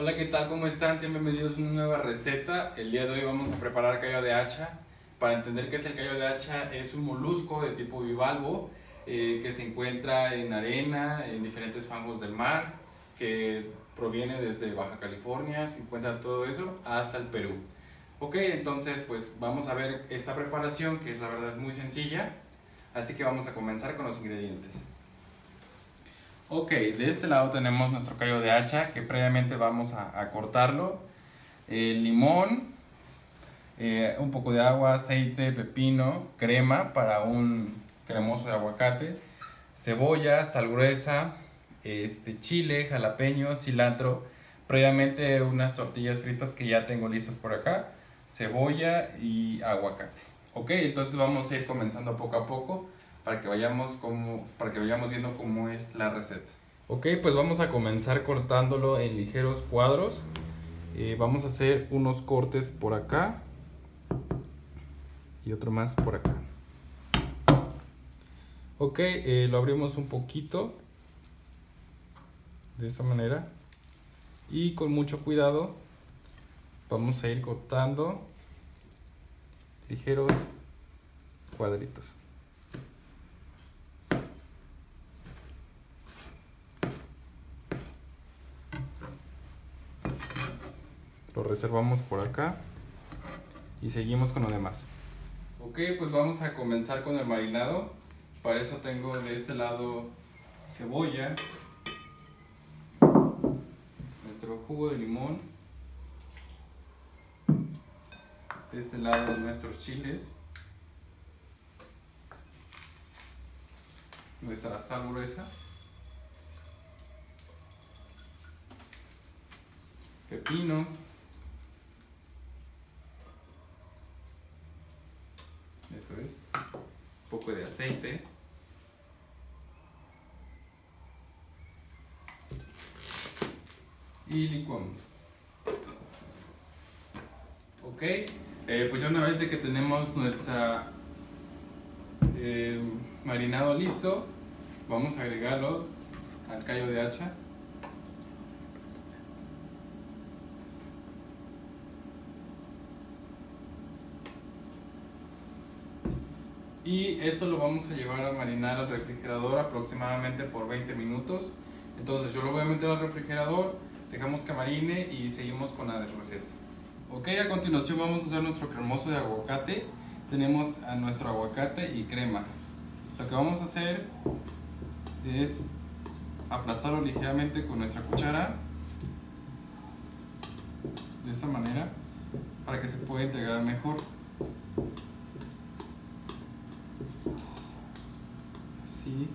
Hola, ¿qué tal? ¿Cómo están? Sean bienvenidos a una nueva receta. El día de hoy vamos a preparar callo de hacha. Para entender qué es el callo de hacha, es un molusco de tipo bivalvo eh, que se encuentra en arena, en diferentes fangos del mar, que proviene desde Baja California, se encuentra todo eso, hasta el Perú. Ok, entonces pues vamos a ver esta preparación que es la verdad es muy sencilla, así que vamos a comenzar con los ingredientes. Ok, de este lado tenemos nuestro callo de hacha que previamente vamos a, cortarlo. El limón, eh, un poco de agua, aceite, pepino, crema para un cremoso de aguacate, cebolla, sal gruesa, este, chile, jalapeño, cilantro, previamente unas tortillas fritas que ya tengo listas por acá cebolla y aguacate. Ok, entonces vamos a ir comenzando poco a poco para que vayamos, como, para que vayamos viendo cómo es la receta. Ok, pues vamos a comenzar cortándolo en ligeros cuadros. Eh, vamos a hacer unos cortes por acá y otro más por acá. Ok, eh, lo abrimos un poquito de esta manera y con mucho cuidado vamos a ir cortando ligeros cuadritos. Lo reservamos por acá y seguimos con lo demás. Ok, pues vamos a comenzar con el marinado. Para eso tengo de este lado cebolla, nuestro jugo de limón, de este lado nuestros chiles, nuestra sal gruesa, pepino, un poco de aceite, y licuamos. Ok, eh, pues ya una vez de que tenemos nuestra eh, marinado listo, vamos a agregarlo al callo de hacha. Y esto lo vamos a llevar a marinar al refrigerador aproximadamente por 20 minutos. Entonces yo lo voy a meter al refrigerador, dejamos que marine y seguimos con la receta. Ok, a continuación vamos a hacer nuestro cremoso de aguacate. Tenemos a nuestro aguacate y crema. Lo que vamos a hacer es aplastarlo ligeramente con nuestra cuchara. De esta manera, para que se pueda integrar mejor. Así.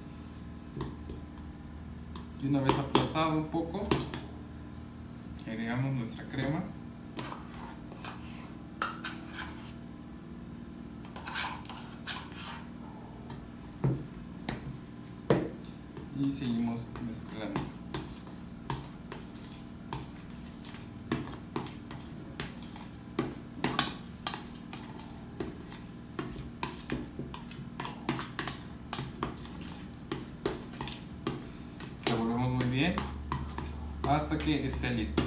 Y una vez un poco, agregamos nuestra crema. y seguimos mezclando. Revolvemos muy bien hasta que esté listo.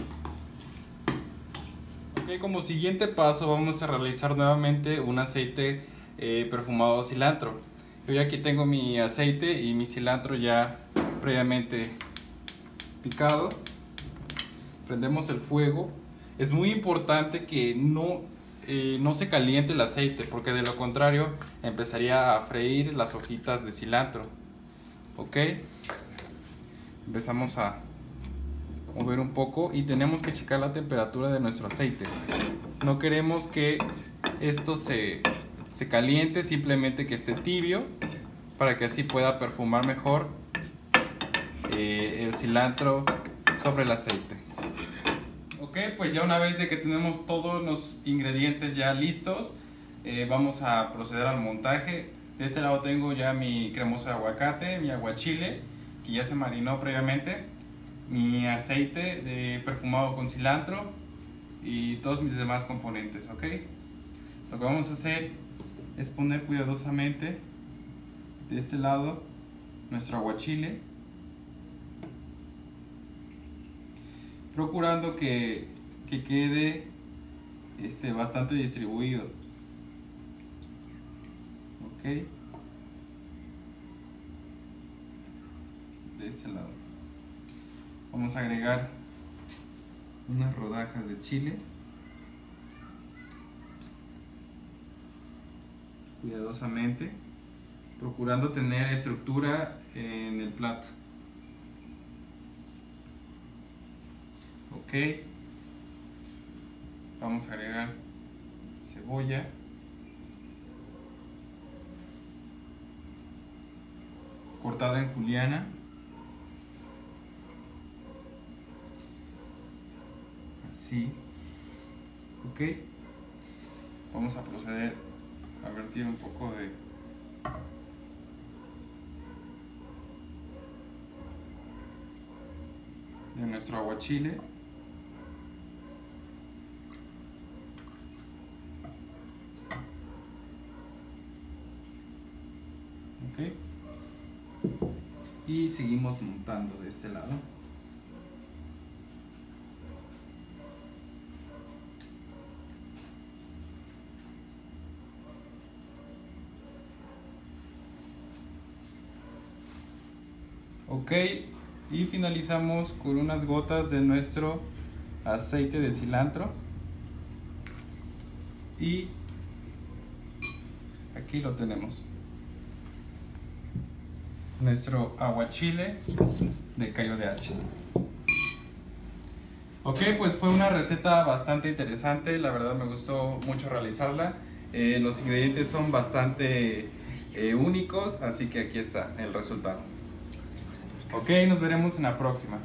Ok, como siguiente paso vamos a realizar nuevamente un aceite eh, perfumado de cilantro. Yo aquí tengo mi aceite y mi cilantro ya previamente picado. Prendemos el fuego. Es muy importante que no, eh, no se caliente el aceite porque de lo contrario empezaría a freír las hojitas de cilantro. ¿Ok? Empezamos a mover un poco y tenemos que checar la temperatura de nuestro aceite. No queremos que esto se se caliente, simplemente que esté tibio para que así pueda perfumar mejor eh, el cilantro sobre el aceite. Ok, pues ya una vez de que tenemos todos los ingredientes ya listos, eh, vamos a proceder al montaje. De este lado tengo ya mi cremoso aguacate, mi aguachile, que ya se marinó previamente, mi aceite de perfumado con cilantro y todos mis demás componentes, ¿ok? Lo que vamos a hacer es poner cuidadosamente de este lado nuestro aguachile. procurando que, que quede este, bastante distribuido. Ok. De este lado. Vamos a agregar unas rodajas de chile. Cuidadosamente, procurando tener estructura en el plato. Ok. Vamos a agregar cebolla. Cortada en juliana. Así. Ok. Vamos a proceder a vertir un poco de de nuestro aguachile y seguimos montando de este lado ok y finalizamos con unas gotas de nuestro aceite de cilantro y aquí lo tenemos nuestro aguachile de callo de hacha. Ok, pues fue una receta bastante interesante, la verdad me gustó mucho realizarla. Eh, los ingredientes son bastante eh, únicos, así que aquí está el resultado. Ok, nos veremos en la próxima.